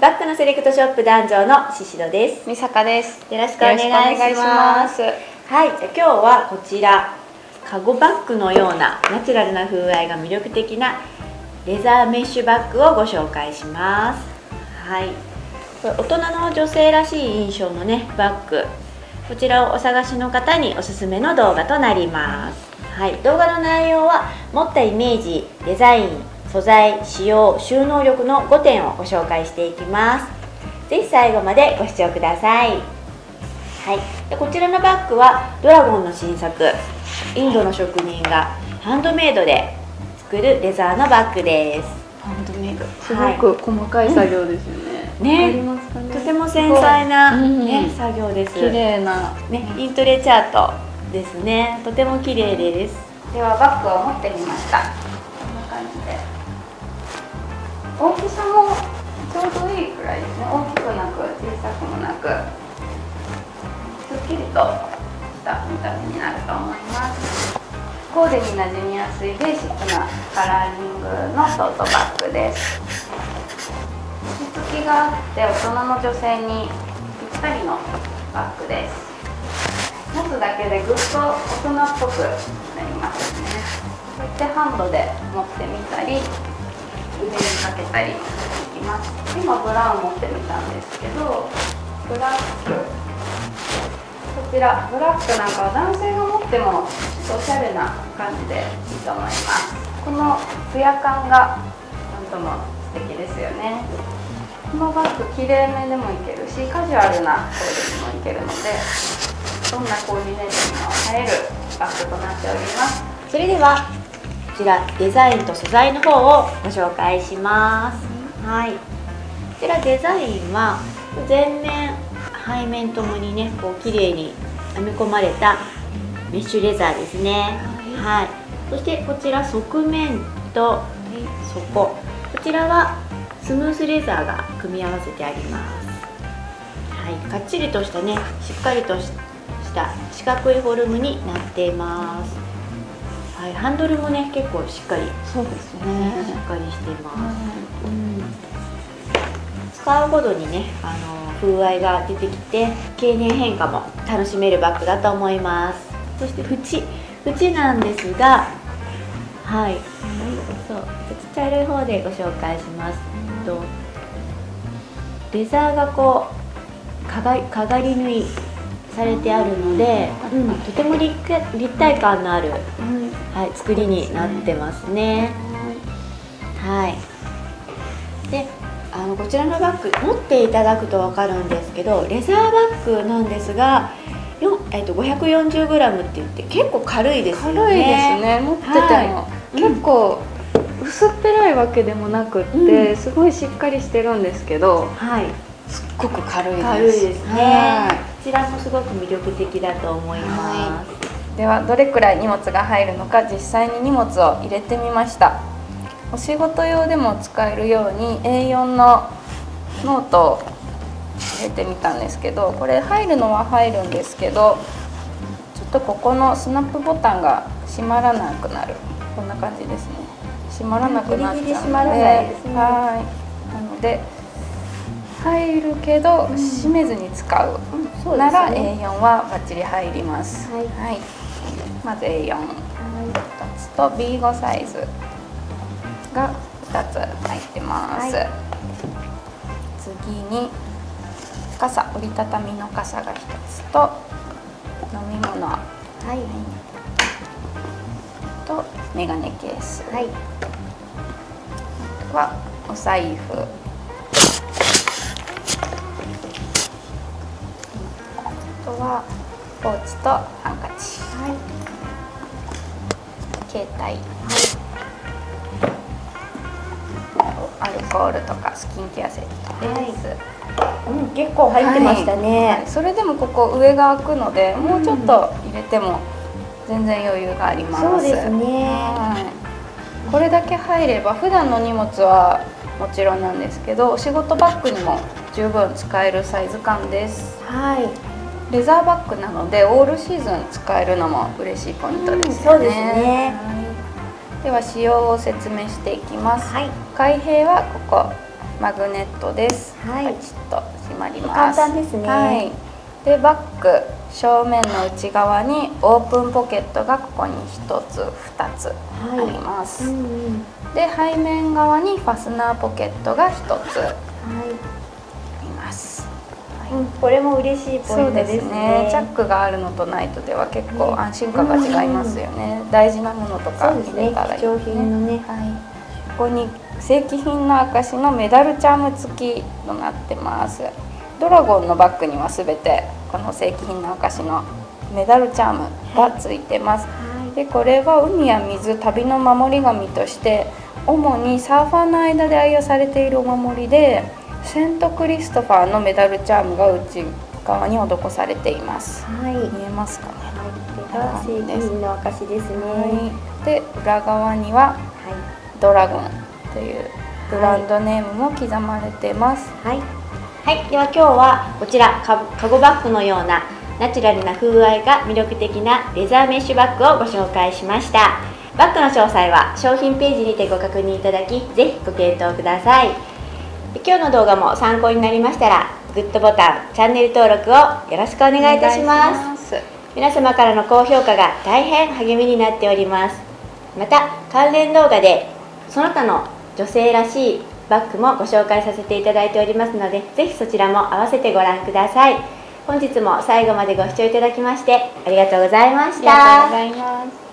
バッグのセレクトショップ団長のししどです。美坂です。よろしくお願いします。はい今日はこちらカゴバッグのようなナチュラルな風合いが魅力的なレザーメッシュバッグをご紹介します。はい。大人の女性らしい印象のねバッグ。こちらをお探しの方におすすめの動画となります。はい。動画の内容は持ったイメージデザイン素材使用収納力の5点をご紹介していきます。ぜひ最後までご視聴ください。はい。でこちらのバッグはドラゴンの新作。インドの職人がハンドメイドで作るレザーのバッグです。ハンドメイド。すごく細かい作業ですよね、ね、ね、とても繊細な、ね、うん、作業です。綺麗な。ねイントレチャートですね。とても綺麗です。ではバッグを持ってみました大きさもちょうどいいくらいですね大きくなく小さくもなくすっきりとした見た目になると思いますコーデに馴染みやすいベーシックなカラーリングのトートバッグです落ち着きがあって大人の女性にぴったりのバッグです持つだけでぐっと大人っぽくなりますねこうやってハンドで持ってみたりかけたりできます。今ブラウン持ってみたんですけどブラックこちらブラックなんかは男性が持ってもおしゃれな感じでいいと思います。このツヤ感がなんとも素敵ですよね。このバッグきれいめでもいけるしカジュアルなコーデにもいけるのでどんなコーディネートにも映えるバッグとなっております。それではちらデザインと素材の方をご紹介します、はい。こちらデザインは前面背面ともにねこう綺麗に編み込まれたメッシュレザーですね。はい、そしてこちら側面と底。こちらはスムースレザーが組み合わせてあります。はい、かっちりとしたねしっかりとした四角いフォルムになっています。はい、ハンドルもね結構しっかりそうですねしっかりしています。うん、使うほどにねあの風合いが出てきて経年変化も楽しめるバッグだと思います。そして縁縁なんですがはい、はい、そう茶色い方でご紹介します。とレザーがこうかがかがり縫いされてあるので、うん、とても立体感のある、はい、作りになってますね。はい、であのこちらのバッグ持っていただくと分かるんですけどレザーバッグなんですがよ、えー、と 540g って言って結構軽いですよね。軽いですね。持ってても、はい、結構薄っぺらいわけでもなくって、うん、すごいしっかりしてるんですけど、はい、すっごく軽いです。軽いですね、はい。こちらもすごく魅力的だと思います、はい、ではどれくらい荷物が入るのか実際に荷物を入れてみました。お仕事用でも使えるように A4 のノートを入れてみたんですけどこれ入るのは入るんですけどちょっとここのスナップボタンが閉まらなくなる。こんな感じですね。閉まらなくなっちゃうので、ね、はい。なので入るけど閉めずに使う。うん、なら A4 はバッチリ入ります、はい、はい、まず A4、はい、つと B5 サイズ。が2つ入ってます、はい、次に傘。折りたたみの傘が1つと飲み物。はい、とメガネケース、はい、あとはお財布。とはポーチとハンカチ、はい、携帯、はい、アルコールとかスキンケアセットです、はい、うん、結構入ってましたね、はい、それでもここ上が開くので、うん、もうちょっと入れても全然余裕があります。そうですね、これだけ入れば普段の荷物はもちろんなんですけどお仕事バッグにも十分使えるサイズ感です。はいレザーバッグなのでオールシーズン使えるのも嬉しいポイントですよね。そうですね、はい、では仕様を説明していきます。はい、開閉はここマグネットです。はいパチッと閉まります。簡単ですねはい。でバッグ正面の内側にオープンポケットがここに一つ二つあります。うんうんで背面側にファスナーポケットが一つあはいります。うん、これも嬉しいポイントですすね。ね。チャックがあるのとないとでは結構ね安心感が違いますよね、大事なものとか入れたらいい。貴重品のね。はい、ここに正規品の証のメダルチャーム付きとなってます。ドラゴンのバッグには全てこの正規品の証のメダルチャームが付いてます、はいでこれは海や水旅の守り神として主にサーファーの間で愛用されているお守りでセントクリストファーのメダルチャームが内側に施されていますはい。見えますかね、これが正規品の証ですね。はい、で裏側にははドラゴンというブランドネームも刻まれてます、い。はい。はい。では今日はこちらかカゴバッグのようなナチュラルな風合いが魅力的なレザーメッシュバッグをご紹介しました。バッグの詳細は商品ページにてご確認いただき、ぜひご検討ください。今日の動画も参考になりましたら、グッドボタン、チャンネル登録をよろしくお願いいたします。す。皆様からの高評価が大変励みになっております。また関連動画でその他の女性らしいバッグもご紹介させていただいておりますのでぜひそちらも合わせてご覧ください。本日も最後までご視聴いただきましてありがとうございましありがとうごたざいます